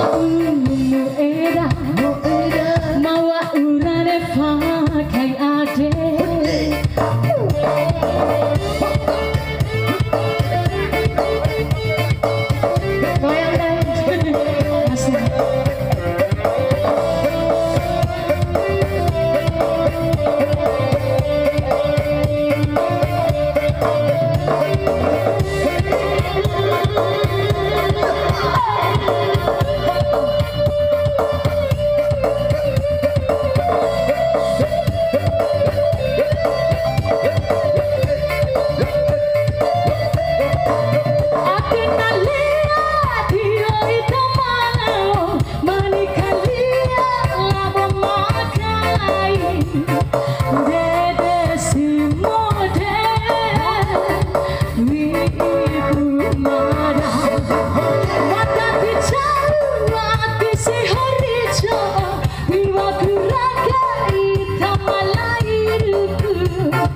no era Mau urare pakai adek